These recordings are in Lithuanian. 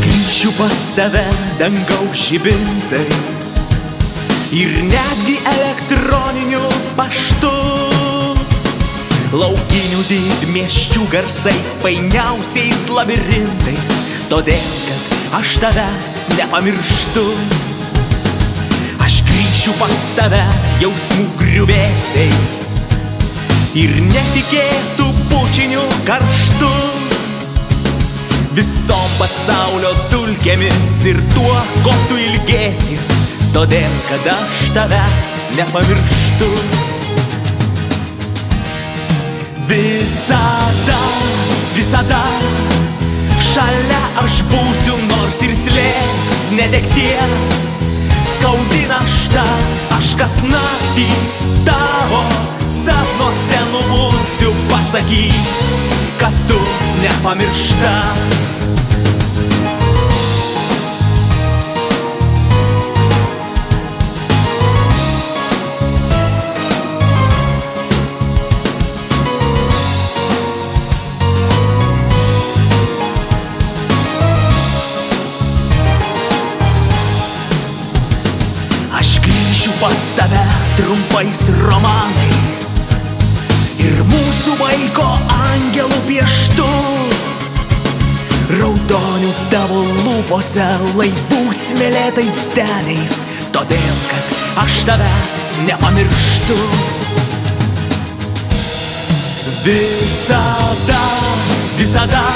grįšiu pas tave dangaus žibintais ir netgi elektroniniu paštu. Laukinių didmieščių garsais painiausiais labirintais, todėl kad aš tavęs nepamirštu. Aš grįšiu pas tave jausmų griuvėsiais ir netikėtų pučinių karštu. Visom pasaulio dulkėmis ir tuo, ko tu ilgėsies, todėl kad aš tavęs nepamirštu. Visada, visada Šalia aš būsiu nors ir slėgs netekties. Skaudi našta, aš kas naktį tavo sapnuose nubūsiu Pasakyk, kad tu nepamiršta pas tave trumpais romanais ir mūsų vaiko angelų pieštu. Raudonių tavo lūpose laivų smėlėtais deniais, todėl kad aš tavęs nepamirštu. Visada, visada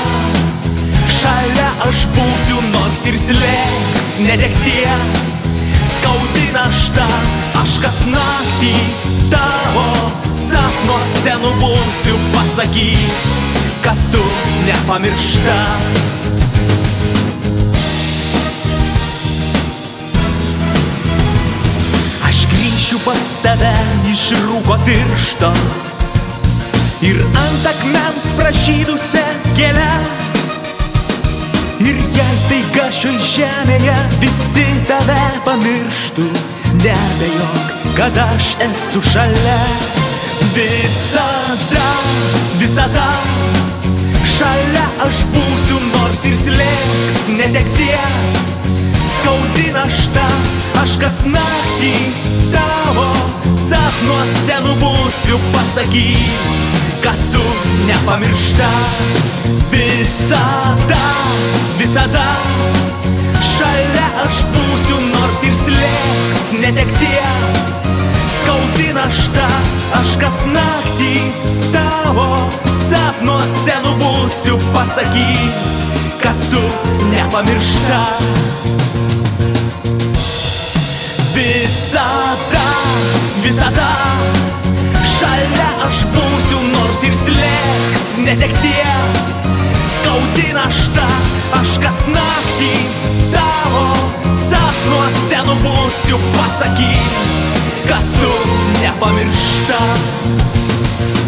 šalia aš būsiu, nors ir slėgs netekties skaudi našta, aš kas naktį tavo sapnuose nubūsiu, pasakyk, kad tu nepamiršta. Aš grįšiu pas tave iš rūko tiršto ir ant akmens prašydusią gėlę. Ir jei staiga šioj žemėje visi tave pamirštų, nebejok, kad aš esu šalia. Visada, visada šalia aš būsiu, nors ir slėgs netekties. Skaudi našta, aš kas naktį tavo sapnuose nubūsiu, pasakyk, kad tu nepamiršta. Visada, visada netekties. Skaudi našta, aš kas naktį tavo sapnuose nubūsiu, pasakyk, kad tu nepamiršta. Visada, visada šalia aš būsiu, nors ir slėgs netekties. Skaudi našta, der Bombenstamm.